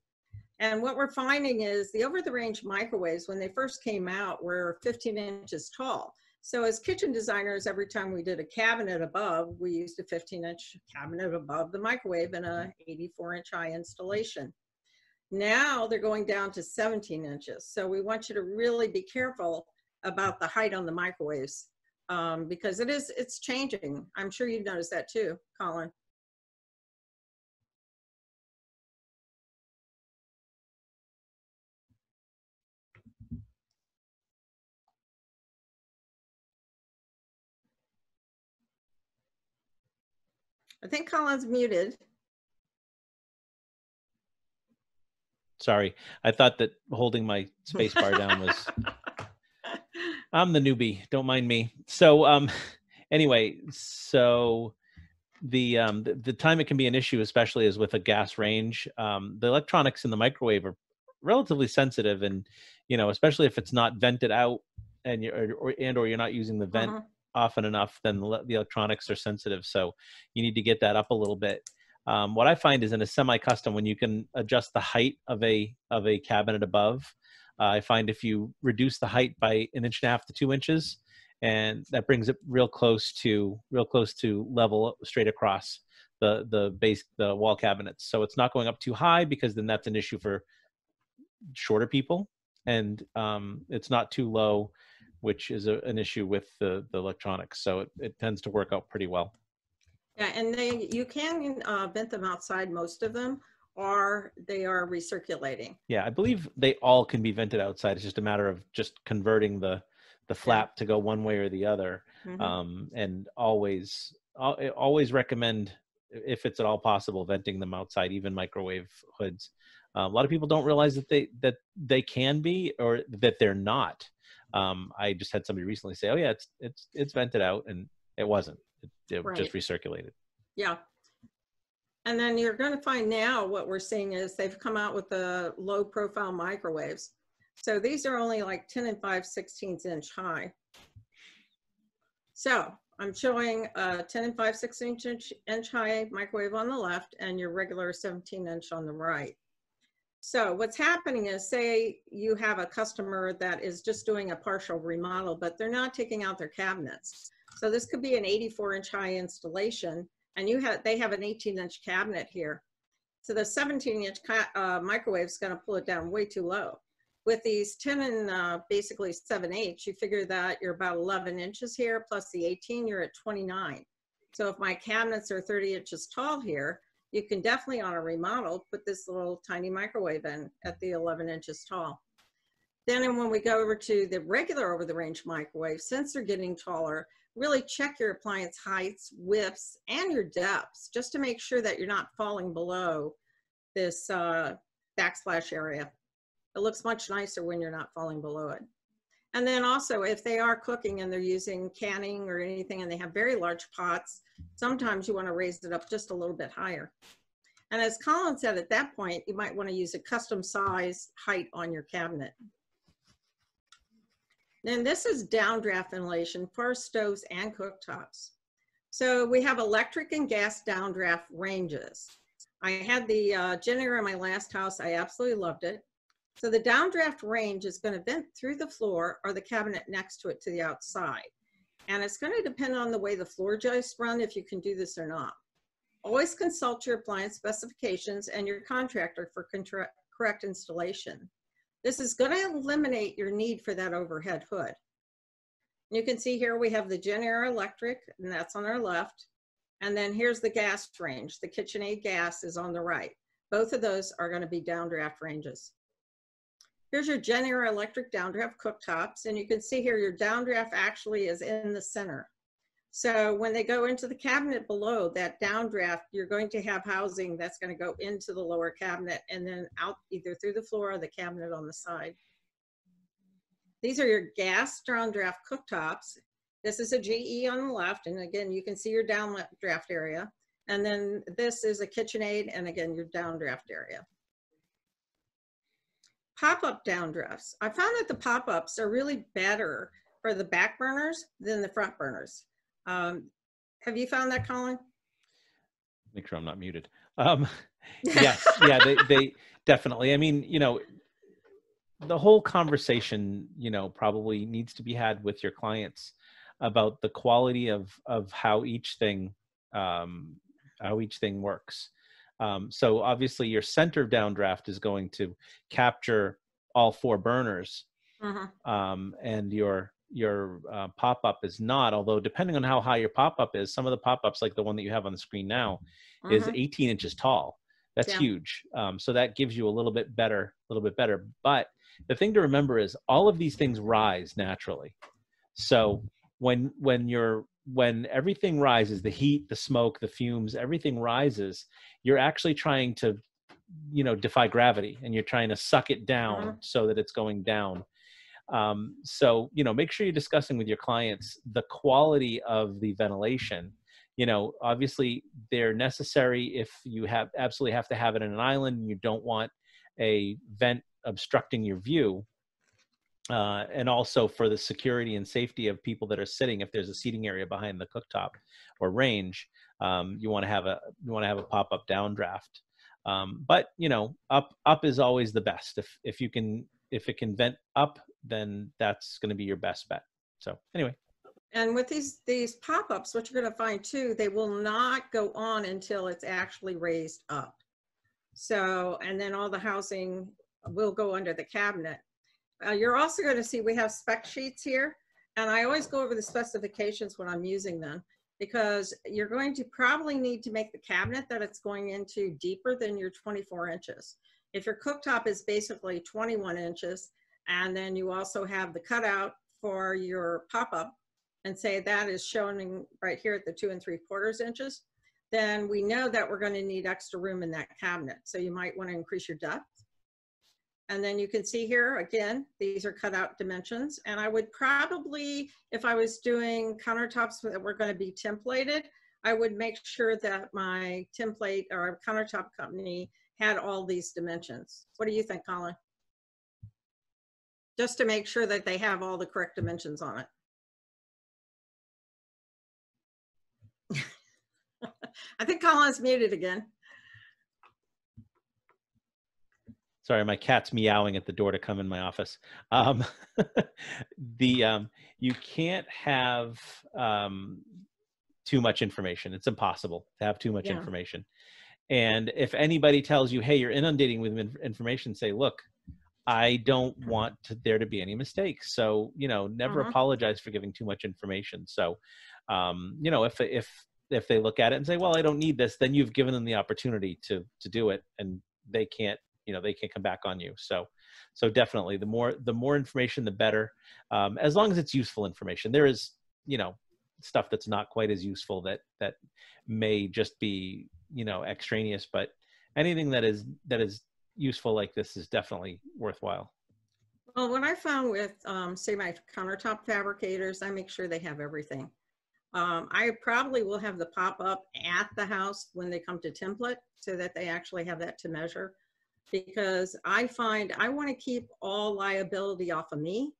Speaker 2: And what we're finding is the over-the-range microwaves, when they first came out, were 15 inches tall. So as kitchen designers, every time we did a cabinet above, we used a 15 inch cabinet above the microwave in a 84 inch high installation. Now they're going down to 17 inches. So we want you to really be careful about the height on the microwaves um, because it is, it's changing. I'm sure you've noticed that too, Colin. I think Colin's muted.
Speaker 1: Sorry, I thought that holding my space bar down was. I'm the newbie. Don't mind me. So, um, anyway, so the um the, the time it can be an issue, especially is with a gas range. Um, the electronics in the microwave are relatively sensitive, and you know, especially if it's not vented out, and you're or, and or you're not using the vent
Speaker 2: Mhm.
Speaker 1: often enough, then the, the electronics are sensitive. So you need to get that up a little bit. Um, what I find is in a semi-custom, when you can adjust the height of a of a cabinet above, uh, I find if you reduce the height by an inch and a half to two inches, and that brings it real close to real close to level straight across the the base the wall cabinets. So it's not going up too high because then that's an issue for shorter people, and um, it's not too low, which is a, an issue with the the electronics. So it, it tends to work out pretty well.
Speaker 2: Yeah, and they, you can uh, vent them outside, most of them, or they are recirculating.
Speaker 1: Yeah, I believe they all can be vented outside. It's just a matter of just converting the the flap to go one way or the other.
Speaker 2: Mhm.
Speaker 1: Um, and always always recommend if it's at all possible venting them outside, even microwave hoods. Uh, a lot of people don't realize that they that they can be or that they're not. Um, I just had somebody recently say, "Oh yeah, it's it's it's vented out," and it wasn't. It,
Speaker 2: Right.
Speaker 1: just recirculated.
Speaker 2: Yeah. And then you're going to find now what we're seeing is they've come out with the low profile microwaves. So these are only like 10 and 5 16ths inch high. So I'm showing a 10 and 5 16 inch, inch high microwave on the left and your regular 17 inch on the right. So what's happening is say you have a customer that is just doing a partial remodel, but they're not taking out their cabinets. So this could be an 84 inch high installation and you have, they have an 18 inch cabinet here. So the 17 inch uh, microwave is gonna pull it down way too low. With these 10 and uh, basically 7 8 you figure that you're about 11 inches here, plus the 18, you're at 29. So if my cabinets are 30 inches tall here, you can definitely on a remodel, put this little tiny microwave in at the 11 inches tall. Then and when we go over to the regular over the range microwave, since they're getting taller, really check your appliance heights, widths, and your depths, just to make sure that you're not falling below this uh, backsplash area. It looks much nicer when you're not falling below it. And then also, if they are cooking and they're using canning or anything and they have very large pots, sometimes you want to raise it up just a little bit higher. And as Colin said, at that point, you might want to use a custom size height on your cabinet. Then this is downdraft ventilation for stoves and cooktops. So we have electric and gas downdraft ranges. I had the uh, generator in my last house. I absolutely loved it. So the downdraft range is going to vent through the floor or the cabinet next to it to the outside. And it's going to depend on the way the floor joists run if you can do this or not. Always consult your appliance specifications and your contractor for correct installation. This is going to eliminate your need for that overhead hood. You can see here we have the Jenn-Air electric, and that's on our left. And then here's the gas range. The KitchenAid gas is on the right. Both of those are going to be downdraft ranges. Here's your Jenn-Air electric downdraft cooktops, and you can see here your downdraft actually is in the center. So when they go into the cabinet below that downdraft, you're going to have housing that's going to go into the lower cabinet and then out either through the floor or the cabinet on the side. These are your gas downdraft cooktops. This is a GE on the left, and again, you can see your downdraft area. And then this is a KitchenAid, and again, your downdraft area. Pop-up downdrafts. I found that the pop-ups are really better for the back burners than the front burners. Um, have you found that, Colin?
Speaker 1: Make sure I'm not muted. Um, yes, yeah, they, they definitely. I mean, you know, the whole conversation, you know, probably needs to be had with your clients about the quality of of how each thing um, how each thing works. Um, so obviously, your center downdraft is going to capture all four burners,
Speaker 2: Mhm.
Speaker 1: um, and your your uh, pop up is not. Although depending on how high your pop up is, some of the pop ups, like the one that you have on the screen now, is
Speaker 2: Mhm.
Speaker 1: 18 inches tall. That's
Speaker 2: Yeah.
Speaker 1: huge. Um, so that gives you a little bit better, a little bit better. But the thing to remember is all of these things rise naturally. So when when you're when everything rises, the heat, the smoke, the fumes, everything rises, you're actually trying to, you know, defy gravity and you're trying to suck it down so that it's going down. Um, so, you know, make sure you're discussing with your clients the quality of the ventilation. You know, obviously they're necessary if you have absolutely have to have it in an island and you don't want a vent obstructing your view. Uh, and also for the security and safety of people that are sitting, if there's a seating area behind the cooktop or range, um, you want to have a you want to have a pop-up downdraft. Um, but you know, up up is always the best. If if you can if it can vent up, then that's going to be your best bet. So anyway,
Speaker 2: And with these, these pop-ups, what you're gonna find too, they will not go on until it's actually raised up. So, and then all the housing will go under the cabinet. Uh, you're also gonna see we have spec sheets here. And I always go over the specifications when I'm using them because you're going to probably need to make the cabinet that it's going into deeper than your 24 inches. If your cooktop is basically 21 inches, and then you also have the cutout for your pop-up, and say that is showing right here at the two and three quarters inches, then we know that we're going to need extra room in that cabinet. So you might want to increase your depth. And then you can see here, again, these are cutout dimensions. And I would probably, if I was doing countertops that were going to be templated, I would make sure that my template or countertop company had all these dimensions. What do you think, Colin? Just to make sure that they have all the correct dimensions on it. I think Colin's muted again.
Speaker 1: sorry, my cat's meowing at the door to come in my office. Um, the um, you can't have um, too much information. It's impossible to have too much
Speaker 2: Yeah.
Speaker 1: information. And if anybody tells you, "Hey, you're inundating with information," say, "Look, I don't want to, there to be any mistakes." So you know, never
Speaker 2: Mhm.
Speaker 1: apologize for giving too much information. So um, you know, if if if they look at it and say, "Well, I don't need this," then you've given them the opportunity to to do it, and they can't you know they can't come back on you so so definitely the more the more information the better um, as long as it's useful information there is you know stuff that's not quite as useful that that may just be you know extraneous but anything that is that is useful like this is definitely worthwhile
Speaker 2: Well, what I found with, um, say, my countertop fabricators, I make sure they have everything. Um, I probably will have the pop up at the house when they come to template so that they actually have that to measure. Because I find I want to keep all liability off of me.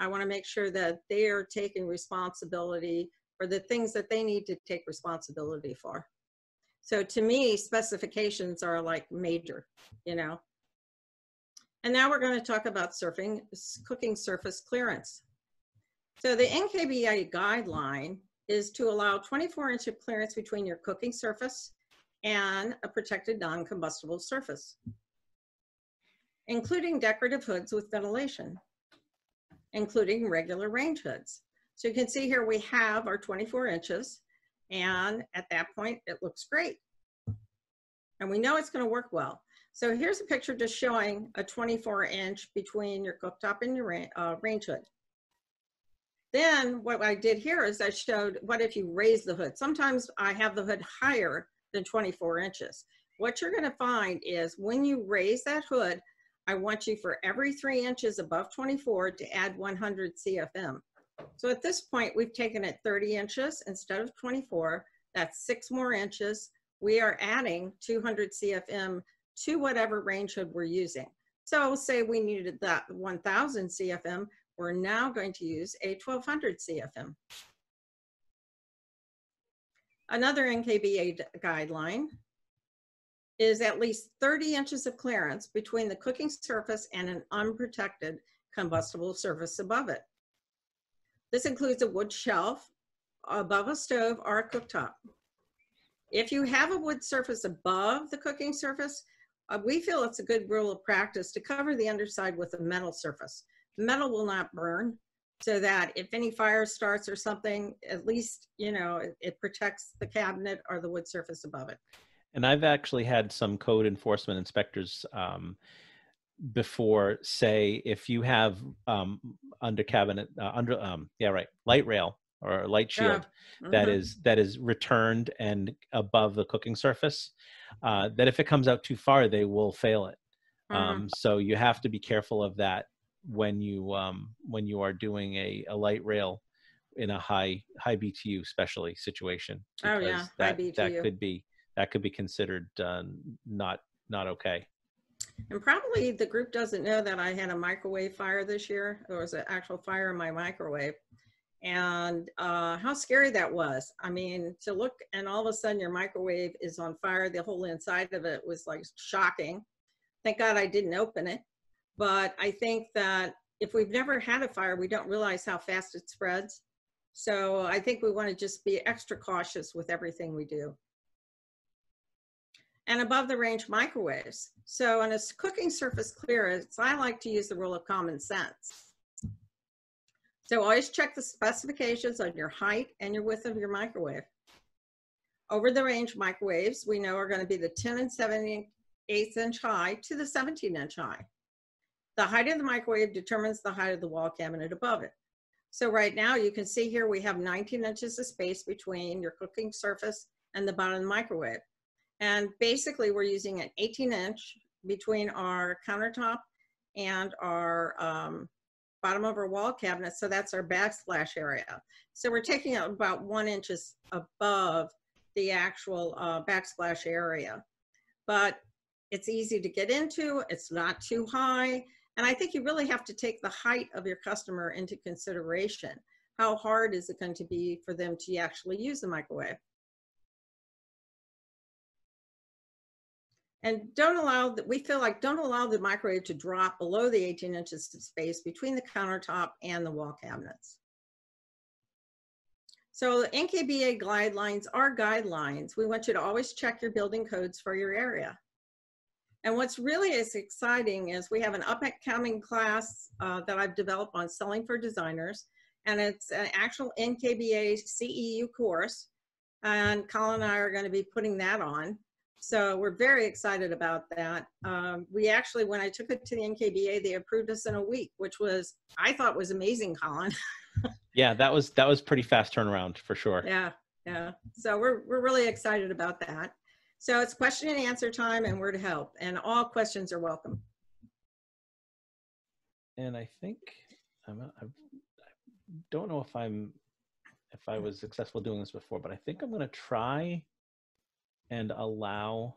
Speaker 2: I want to make sure that they are taking responsibility for the things that they need to take responsibility for. So to me, specifications are like major, you know? And now we're going to talk about surfing, cooking surface clearance. So the NKBA guideline is to allow 24 inch of clearance between your cooking surface and a protected non-combustible surface, including decorative hoods with ventilation, including regular range hoods. So you can see here we have our 24 inches and at that point it looks great. And we know it's going to work well. So here's a picture just showing a 24 inch between your cooktop and your uh, range hood. Then what I did here is I showed what if you raise the hood. Sometimes I have the hood higher than 24 inches. What you're gonna find is when you raise that hood, I want you for every three inches above 24 to add 100 CFM. So at this point, we've taken it 30 inches instead of 24. That's six more inches. We are adding 200 CFM to whatever range hood we're using. So say we needed that 1000 CFM, we're now going to use a 1200 CFM. Another NKBA guideline is at least 30 inches of clearance between the cooking surface and an unprotected combustible surface above it. This includes a wood shelf above a stove or a cooktop. If you have a wood surface above the cooking surface, uh, we feel it's a good rule of practice to cover the underside with a metal surface. Metal will not burn so that if any fire starts or something, at least, you know, it, it protects the cabinet or the wood surface above it.
Speaker 1: And I've actually had some code enforcement inspectors um, before say if you have um, under cabinet uh, under um, yeah right light rail or light shield
Speaker 2: Yeah.
Speaker 1: that
Speaker 2: Mhm.
Speaker 1: is that is returned and above the cooking surface uh, that if it comes out too far they will fail it
Speaker 2: Mhm.
Speaker 1: um, so you have to be careful of that when you um, when you are doing a, a light rail in a high high BTU especially situation
Speaker 2: Oh, yeah,
Speaker 1: that that could be that could be considered uh, not not okay
Speaker 2: And probably the group doesn't know that I had a microwave fire this year. There was an actual fire in my microwave. And uh, how scary that was. I mean, to look and all of a sudden your microwave is on fire. The whole inside of it was like shocking. Thank God I didn't open it. But I think that if we've never had a fire, we don't realize how fast it spreads. So I think we want to just be extra cautious with everything we do and above the range microwaves. So on a cooking surface clearance, I like to use the rule of common sense. So always check the specifications on your height and your width of your microwave. Over the range microwaves, we know are going to be the 10 and 7 eighths inch high to the 17 inch high. The height of the microwave determines the height of the wall cabinet above it. So right now you can see here we have 19 inches of space between your cooking surface and the bottom of the microwave. And basically, we're using an 18 inch between our countertop and our um, bottom of our wall cabinet. So that's our backsplash area. So we're taking it about one inches above the actual uh, backsplash area. But it's easy to get into, it's not too high. And I think you really have to take the height of your customer into consideration. How hard is it going to be for them to actually use the microwave? And don't allow that, we feel like don't allow the microwave to drop below the 18 inches of space between the countertop and the wall cabinets. So the NKBA guidelines are guidelines. We want you to always check your building codes for your area. And what's really is exciting is we have an up and coming class uh, that I've developed on selling for designers. And it's an actual NKBA CEU course. And Colin and I are going to be putting that on. So we're very excited about that. Um, we actually, when I took it to the NKBA, they approved us in a week, which was, I thought was amazing, Colin.
Speaker 1: yeah that was that was pretty fast turnaround for sure
Speaker 2: yeah, yeah. So we're, we're really excited about that. So it's question and answer time and we're to help and all questions are welcome.
Speaker 1: and I think I'm, I don't know if I'm if I was successful doing this before, but I think I'm going to try and allow.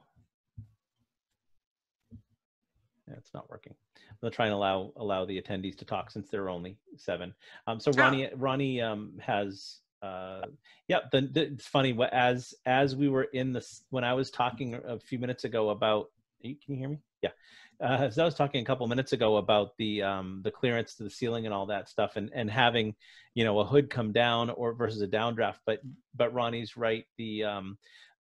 Speaker 1: Yeah, it's not working. I'm going to try and allow allow the attendees to talk since there are only seven. Um, so
Speaker 2: Oh.
Speaker 1: Ronnie Ronnie um, has. Uh, yeah, the, the, it's funny. what- As as we were in this, when I was talking a few minutes ago about, can you hear me? Yeah, uh, as I was talking a couple minutes ago about the um, the clearance to the ceiling and all that stuff, and and having you know a hood come down or versus a downdraft. But but Ronnie's right. The um,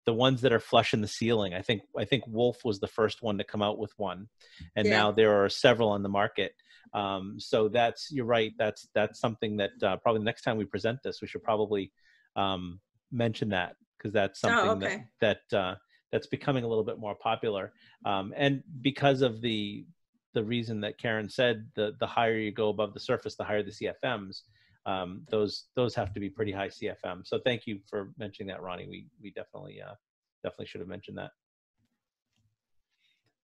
Speaker 1: the ones that are flush in the ceiling. I think I think Wolf was the first one to come out with one, and
Speaker 2: Yeah.
Speaker 1: now there are several on the market. Um, so that's you're right. That's that's something that uh, probably the next time we present this, we should probably um, mention that because that's
Speaker 2: Oh,
Speaker 1: something
Speaker 2: okay.
Speaker 1: that that uh, that's becoming a little bit more popular. Um, and because of the the reason that Karen said, the the higher you go above the surface, the higher the CFMs. Um, those those have to be pretty high CFM. So thank you for mentioning that, Ronnie. We we definitely uh, definitely should have mentioned that.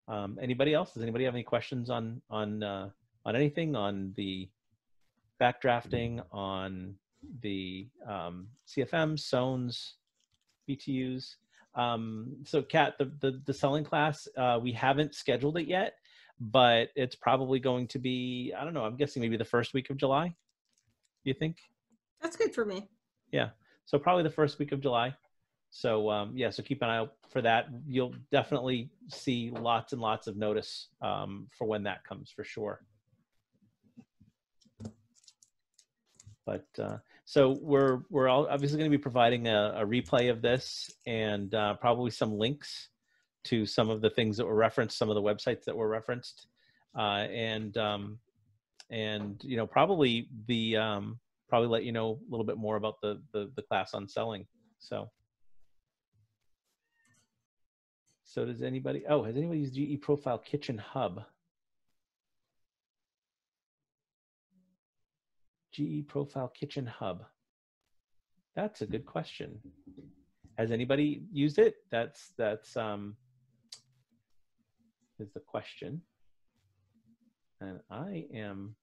Speaker 1: Um, anybody else? Does anybody have any questions on on uh, on anything on the backdrafting on the um, CFMs, sones, BTUs? Um, so Kat, the, the, the selling class, uh, we haven't scheduled it yet. but it's probably going to be I don't know. I'm guessing maybe the first week of July. You think?
Speaker 2: That's good for me. Yeah.
Speaker 1: So probably the first week of July. So um, yeah, so keep an eye out for that. You'll definitely see lots and lots of notice um, for when that comes for sure. But uh, so we're we're all obviously going to be providing a, a replay of this and uh, probably some links to some of the things that were referenced, some of the websites that were referenced, uh, and um, and you know probably the um, probably let you know a little bit more about the the, the class on selling. So. So does anybody? Oh, has anybody used GE Profile Kitchen Hub? GE Profile Kitchen Hub. That's a good question. Has anybody used it? That's that's um is the question. And I am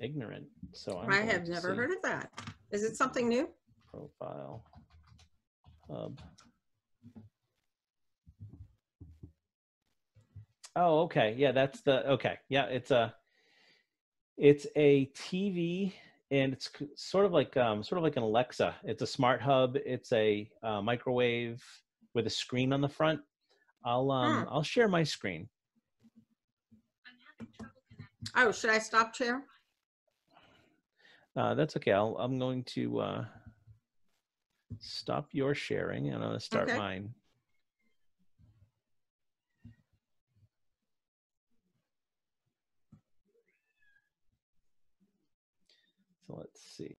Speaker 1: ignorant, so I'm
Speaker 2: I have never heard of that. Is it something new?
Speaker 1: Profile Hub. Oh, okay. Yeah, that's the okay. Yeah, it's a it's a TV and it's sort of like um sort of like an Alexa. It's a smart hub. It's a uh, microwave with a screen on the front. I'll um I'll share my screen.
Speaker 2: Oh, should I stop share?
Speaker 1: Uh, that's okay. I'll, I'm going to uh, stop your sharing and I'm going to start
Speaker 2: Okay.
Speaker 1: mine. So let's see.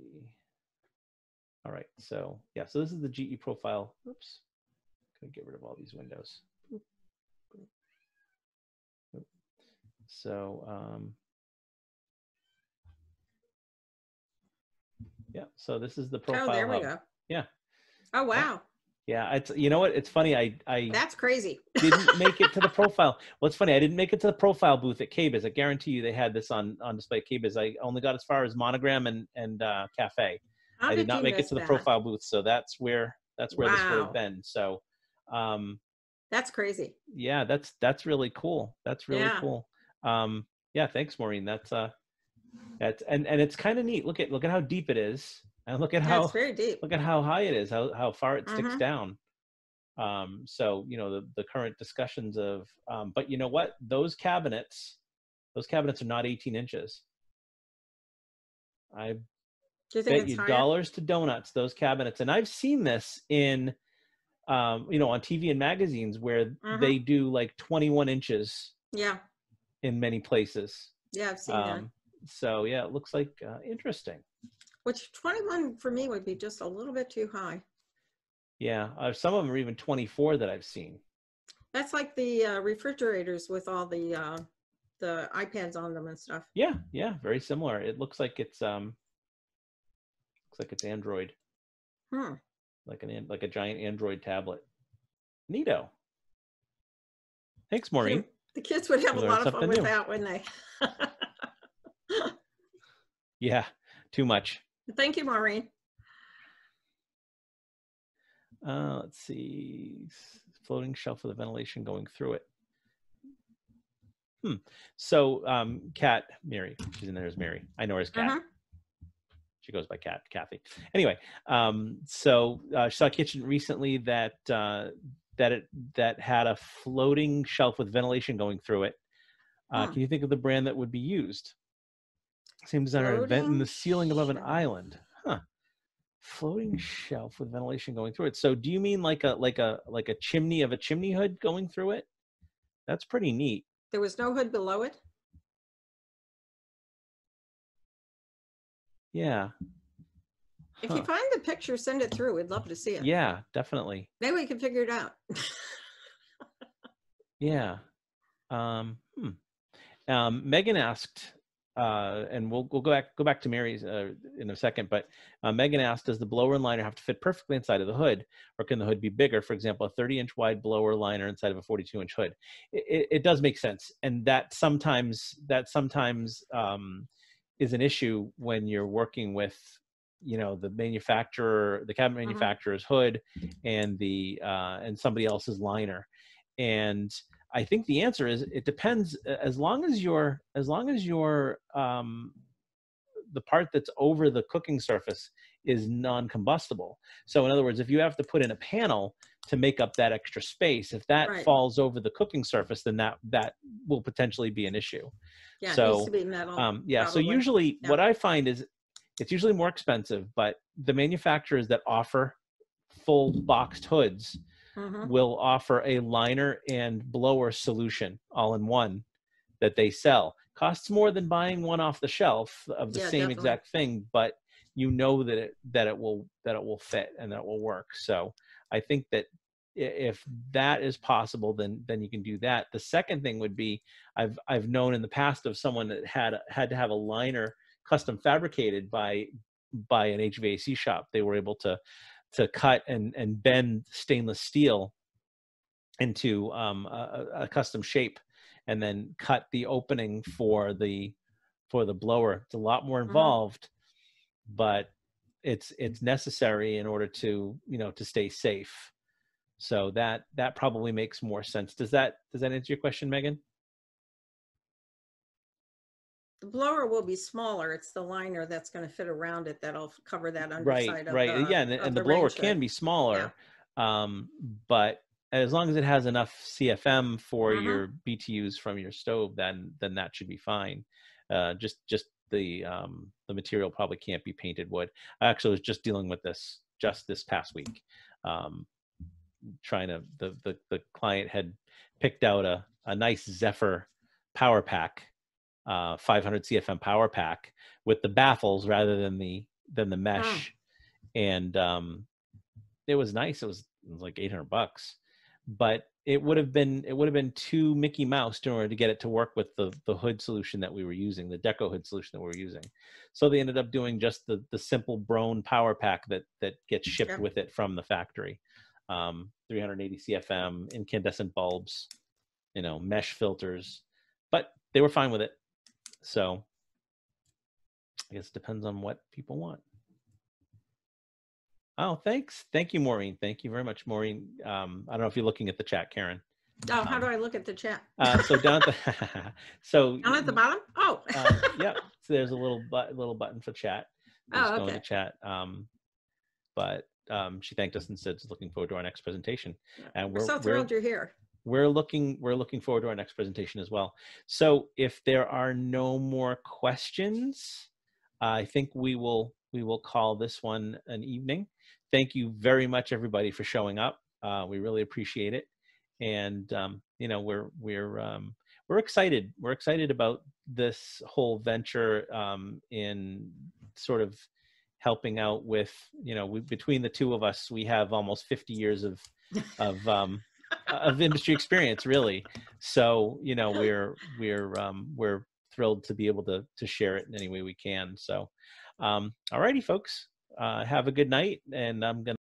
Speaker 1: All right. So yeah. So this is the GE profile. Oops. Gonna get rid of all these windows. So um, yeah. So this is the profile.
Speaker 2: Oh, there we
Speaker 1: hub.
Speaker 2: go.
Speaker 1: Yeah.
Speaker 2: Oh, wow.
Speaker 1: Yeah, it's you know what? It's funny. I I
Speaker 2: That's crazy.
Speaker 1: didn't make it to the profile. Well, it's funny. I didn't make it to the profile booth at KBIS. I guarantee you they had this on on display at KBIS. I only got as far as monogram and and uh, cafe.
Speaker 2: How
Speaker 1: I did not make it to the
Speaker 2: that?
Speaker 1: profile booth, so that's where that's where this would have been. So, um,
Speaker 2: That's crazy.
Speaker 1: yeah, that's that's really cool. That's really
Speaker 2: Yeah.
Speaker 1: cool. Um, yeah, thanks, Maureen. That's uh, that's and and it's kind of neat. Look at look at how deep it is, and look at how
Speaker 2: it's very deep.
Speaker 1: look at how high it is how how far it sticks
Speaker 2: Mhm.
Speaker 1: down um so you know the the current discussions of um but you know what those cabinets those cabinets are not 18 inches i
Speaker 2: you
Speaker 1: bet you
Speaker 2: higher?
Speaker 1: dollars to donuts those cabinets and i've seen this in um you know on tv and magazines where
Speaker 2: Mhm.
Speaker 1: they do like 21 inches
Speaker 2: Yeah.
Speaker 1: in many places
Speaker 2: Yeah, I've seen that.
Speaker 1: So yeah it looks like uh, interesting
Speaker 2: Which 21 for me would be just a little bit too high.
Speaker 1: yeah uh, some of them are even 24 that i've seen
Speaker 2: That's like the uh, refrigerators with all the uh, the iPads on them and stuff.
Speaker 1: Yeah, yeah, very similar. It looks like it's um looks like it's Android,
Speaker 2: Hmm.
Speaker 1: like an like a giant Android tablet. Neato. Thanks, Maureen.
Speaker 2: The kids would have a lot of fun
Speaker 1: something
Speaker 2: with
Speaker 1: new.
Speaker 2: that, wouldn't they?
Speaker 1: Yeah, too much.
Speaker 2: Thank you, Maureen.
Speaker 1: Uh, let's see. Floating shelf with a ventilation going through it. Hmm. So, um, Kat, Mary, she's in there as Mary. I know her as Kat.
Speaker 2: Mhm.
Speaker 1: she goes by Kat, Kathy. Anyway, um, so uh, she saw a kitchen recently that uh, that it that had a floating shelf with ventilation going through it. Uh. Can you think of the brand that would be used? Same designer, vent in the
Speaker 2: Floating
Speaker 1: ceiling above an
Speaker 2: shelf.
Speaker 1: island. Huh. Floating shelf with ventilation going through it. So, do you mean like a like a like a chimney of a chimney hood going through it? That's pretty neat.
Speaker 2: There was no hood below it.
Speaker 1: Yeah.
Speaker 2: If
Speaker 1: Huh.
Speaker 2: you find the picture, send it through. We'd love to see it.
Speaker 1: Yeah, definitely.
Speaker 2: Maybe we can figure it out.
Speaker 1: Yeah. Um, hmm. um, Megan asked, uh, and we'll we'll go back go back to Mary's uh, in a second. But uh, Megan asked, does the blower and liner have to fit perfectly inside of the hood, or can the hood be bigger? For example, a 30 inch wide blower liner inside of a 42 inch hood. It, it, it does make sense, and that sometimes that sometimes um, is an issue when you're working with you know the manufacturer the cabinet
Speaker 2: Mhm.
Speaker 1: manufacturer's hood and the uh, and somebody else's liner and I think the answer is it depends. As long as your as long as your um, the part that's over the cooking surface is non-combustible. So in other words, if you have to put in a panel to make up that extra space, if that
Speaker 2: Right.
Speaker 1: falls over the cooking surface, then that that will potentially be an issue.
Speaker 2: Yeah, it
Speaker 1: So,
Speaker 2: needs to be metal.
Speaker 1: Um, yeah. So usually,
Speaker 2: Yeah.
Speaker 1: what I find is it's usually more expensive, but the manufacturers that offer full boxed hoods
Speaker 2: Mhm.
Speaker 1: will offer a liner and blower solution all in one that they sell. Costs more than buying one off the shelf of the
Speaker 2: Yeah,
Speaker 1: same
Speaker 2: definitely.
Speaker 1: exact thing, but you know that it that it will that it will fit and that it will work. So I think that if that is possible, then then you can do that. The second thing would be I've I've known in the past of someone that had had to have a liner custom fabricated by by an HVAC shop. They were able to to cut and and bend stainless steel into um, a, a custom shape and then cut the opening for the for the blower. It's a lot more
Speaker 2: Mhm.
Speaker 1: involved but it's it's necessary in order to you know to stay safe. So that that probably makes more sense. Does that does that answer your question megan
Speaker 2: The blower will be smaller. It's the liner that's going to fit around it that'll cover that
Speaker 1: right
Speaker 2: underside of
Speaker 1: right
Speaker 2: the,
Speaker 1: yeah and, and the,
Speaker 2: the
Speaker 1: blower can be smaller um but as long as it has enough cfm for
Speaker 2: Mhm.
Speaker 1: your btus from your stove then then that should be fine uh just just the um the material probably can't be painted wood i actually was just dealing with this just this past week um trying to the the, the client had picked out a a nice zephyr power pack uh 500 cfm power pack with the baffles rather than the than the mesh. And um it was nice. It was, it was like 800 bucks. But it would have been it would have been too mickey mouse in order to get it to work with the the hood solution that we were using the deco hood solution that we were using. So they ended up doing just the the simple Broan power pack that that gets shipped
Speaker 2: Yeah.
Speaker 1: with it from the factory. Um 380 cfm incandescent bulbs you know mesh filters. But they were fine with it so i guess it depends on what people want Oh, thanks. Thank you, Maureen. Thank you very much, Maureen. Um, I don't know if you're looking at the chat, Karen.
Speaker 2: Oh, how
Speaker 1: um,
Speaker 2: do I look at the chat?
Speaker 1: Uh, so down at the so
Speaker 2: Down at the bottom? Oh.
Speaker 1: uh, yeah. So there's a little but little button for chat.
Speaker 2: Oh,
Speaker 1: go
Speaker 2: okay.
Speaker 1: into chat. Um, but um, she thanked us and said, "Looking forward to our next presentation." And
Speaker 2: We're
Speaker 1: we're
Speaker 2: so
Speaker 1: we're,
Speaker 2: thrilled you're here.
Speaker 1: We're looking we're looking forward to our next presentation as well. So if there are no more questions, I think we will we will call this one an evening. Thank you very much, everybody, for showing up. Uh, we really appreciate it, and um, you know we're we're um, we're excited. We're excited about this whole venture um, in sort of helping out with you know we, between the two of us we have almost 50 years of of um, of industry experience really. So you know we're we're um, we're thrilled to be able to to share it in any way we can. So um all righty folks uh have a good night and i'm gonna